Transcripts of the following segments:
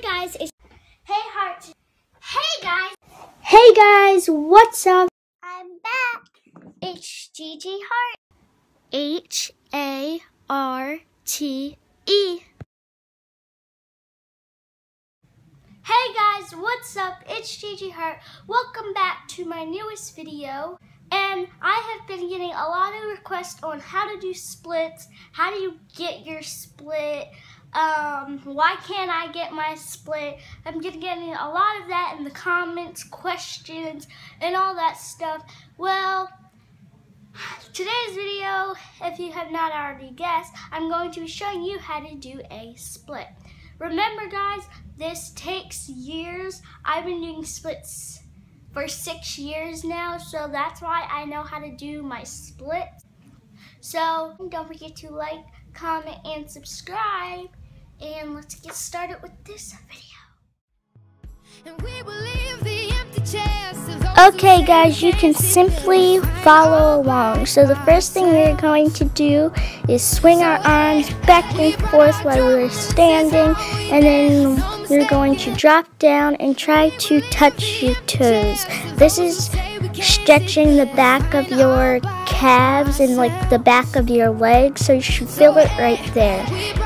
Hey guys, it's Hey Heart. Hey guys. Hey guys, what's up? I'm back. It's Gigi Harte. H A R T E. Hey guys, what's up? It's Gigi Harte. Welcome back to my newest video. And I have been getting a lot of requests on how to do splits, how do you get your split, um, why can't I get my split? I'm getting a lot of that in the comments, questions, and all that stuff. Well, today's video, if you have not already guessed, I'm going to be showing you how to do a split. Remember guys, this takes years. I've been doing splits for six years now, so that's why I know how to do my splits. So don't forget to like, comment, and subscribe. And let's get started with this video. Okay guys, you can simply follow along. So the first thing we're going to do is swing our arms back and forth while we're standing and then we're going to drop down and try to touch your toes. This is stretching the back of your calves and like the back of your legs so you should feel it right there.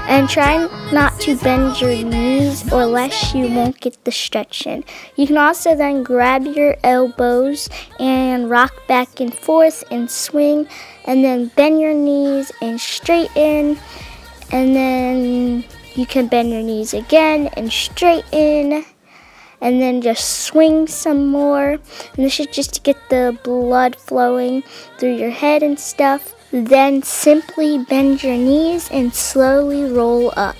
And try not to bend your knees or less you won't get the stretching. You can also then grab your elbows and rock back and forth and swing and then bend your knees and straighten and then you can bend your knees again and straighten and then just swing some more. And this is just to get the blood flowing through your head and stuff. Then simply bend your knees and slowly roll up.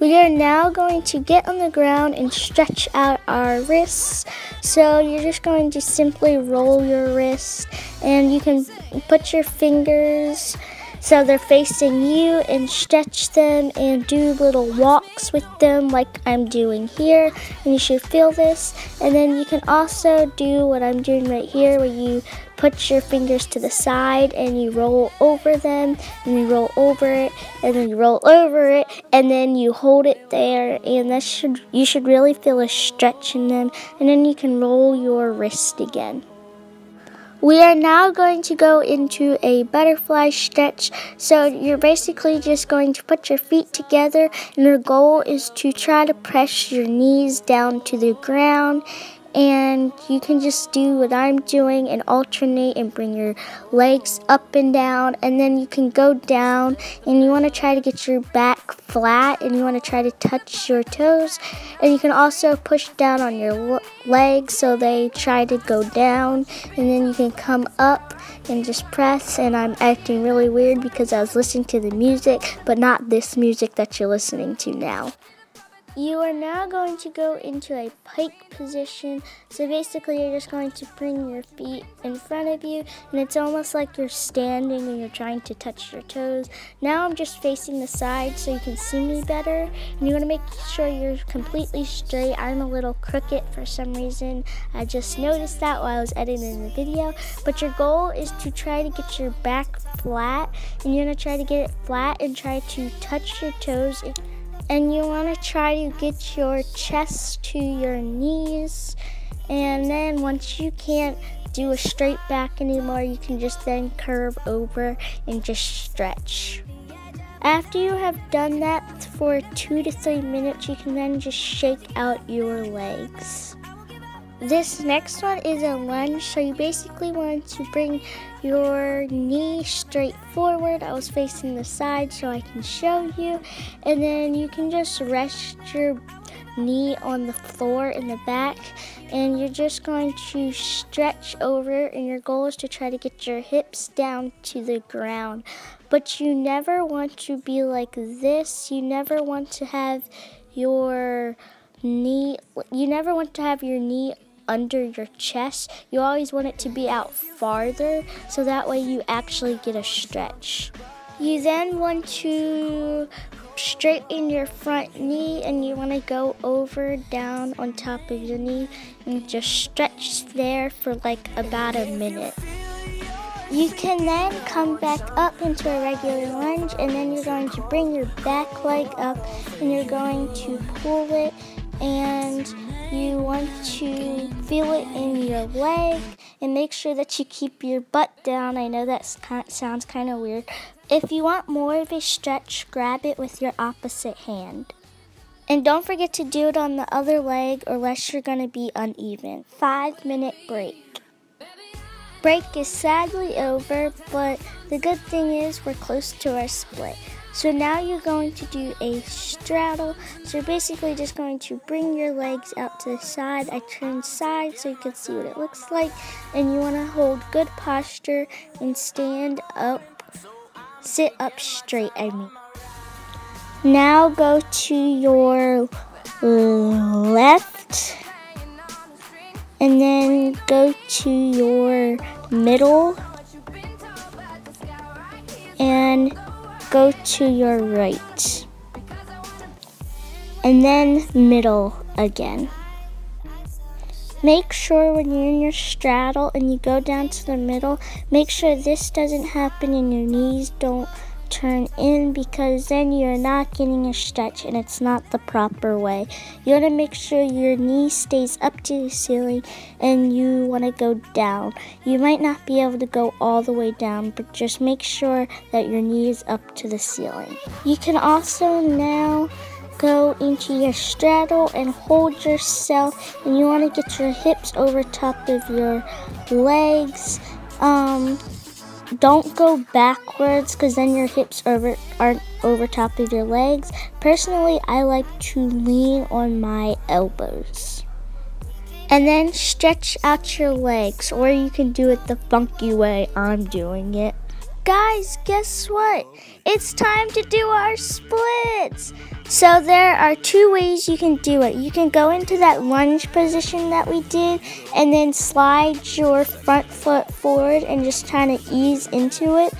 We are now going to get on the ground and stretch out our wrists. So you're just going to simply roll your wrists and you can put your fingers so they're facing you and stretch them and do little walks with them like I'm doing here. And you should feel this. And then you can also do what I'm doing right here where you put your fingers to the side and you roll over them and you roll over it and then you roll over it and then you hold it there and that should you should really feel a stretch in them and then you can roll your wrist again. We are now going to go into a butterfly stretch. So you're basically just going to put your feet together and your goal is to try to press your knees down to the ground and you can just do what I'm doing and alternate and bring your legs up and down and then you can go down and you want to try to get your back flat and you want to try to touch your toes and you can also push down on your legs so they try to go down and then you can come up and just press and I'm acting really weird because I was listening to the music but not this music that you're listening to now. You are now going to go into a pike position. So basically you're just going to bring your feet in front of you and it's almost like you're standing and you're trying to touch your toes. Now I'm just facing the side so you can see me better. And you want to make sure you're completely straight. I'm a little crooked for some reason. I just noticed that while I was editing the video. But your goal is to try to get your back flat and you're going to try to get it flat and try to touch your toes and you want to try to get your chest to your knees. And then once you can't do a straight back anymore you can just then curve over and just stretch. After you have done that for two to three minutes you can then just shake out your legs this next one is a lunge, so you basically want to bring your knee straight forward. I was facing the side so I can show you. And then you can just rest your knee on the floor in the back and you're just going to stretch over and your goal is to try to get your hips down to the ground but you never want to be like this you never want to have your knee you never want to have your knee under your chest. You always want it to be out farther so that way you actually get a stretch. You then want to straighten your front knee and you want to go over down on top of your knee and just stretch there for like about a minute. You can then come back up into a regular lunge and then you're going to bring your back leg up and you're going to pull it and you want to feel it in your leg and make sure that you keep your butt down. I know that sounds kind of weird. If you want more of a stretch, grab it with your opposite hand. And don't forget to do it on the other leg or else you're going to be uneven. Five minute break break is sadly over, but the good thing is we're close to our split. So now you're going to do a straddle. So you're basically just going to bring your legs out to the side. I turn side so you can see what it looks like. And you want to hold good posture and stand up, sit up straight, I mean. Now go to your left and then go to your middle and go to your right and then middle again. Make sure when you're in your straddle and you go down to the middle, make sure this doesn't happen and your knees don't turn in because then you're not getting a stretch and it's not the proper way. You want to make sure your knee stays up to the ceiling and you want to go down. You might not be able to go all the way down, but just make sure that your knee is up to the ceiling. You can also now go into your straddle and hold yourself and you want to get your hips over top of your legs. Um, don't go backwards because then your hips over, aren't over top of your legs. Personally, I like to lean on my elbows. And then stretch out your legs, or you can do it the funky way I'm doing it. Guys, guess what? It's time to do our splits. So there are two ways you can do it. You can go into that lunge position that we did and then slide your front foot forward and just kind of ease into it.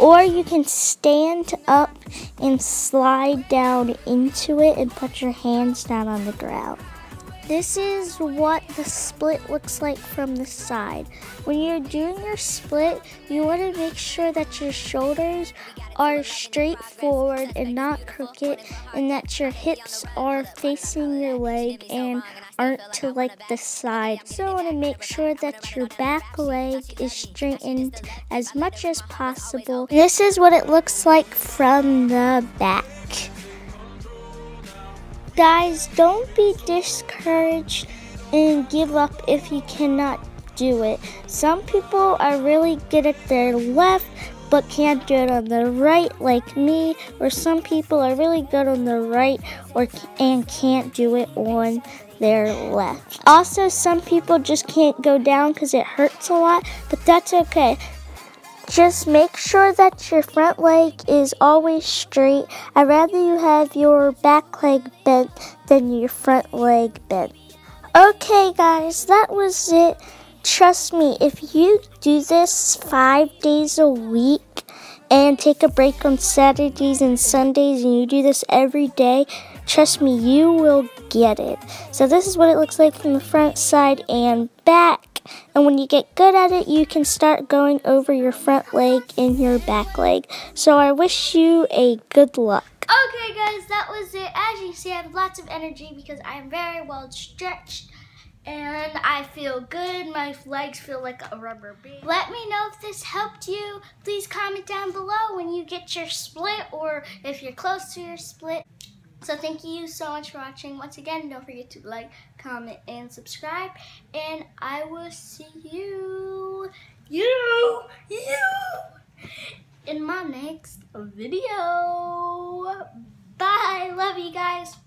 Or you can stand up and slide down into it and put your hands down on the ground. This is what the split looks like from the side. When you're doing your split, you want to make sure that your shoulders are straight forward and not crooked and that your hips are facing your leg and aren't to like the side. So you want to make sure that your back leg is straightened as much as possible. This is what it looks like from the back. Guys, don't be discouraged and give up if you cannot do it. Some people are really good at their left but can't do it on the right like me or some people are really good on the right or and can't do it on their left. Also, some people just can't go down cuz it hurts a lot, but that's okay. Just make sure that your front leg is always straight. I'd rather you have your back leg bent than your front leg bent. Okay, guys, that was it. Trust me, if you do this five days a week and take a break on Saturdays and Sundays and you do this every day, trust me, you will get it. So, this is what it looks like from the front side and back. And when you get good at it, you can start going over your front leg and your back leg. So I wish you a good luck. Okay guys, that was it. As you see, I have lots of energy because I am very well stretched and I feel good. My legs feel like a rubber band. Let me know if this helped you. Please comment down below when you get your split or if you're close to your split. So thank you so much for watching. Once again, don't forget to like, comment, and subscribe. And I will see you, you, you, in my next video. Bye. Love you guys.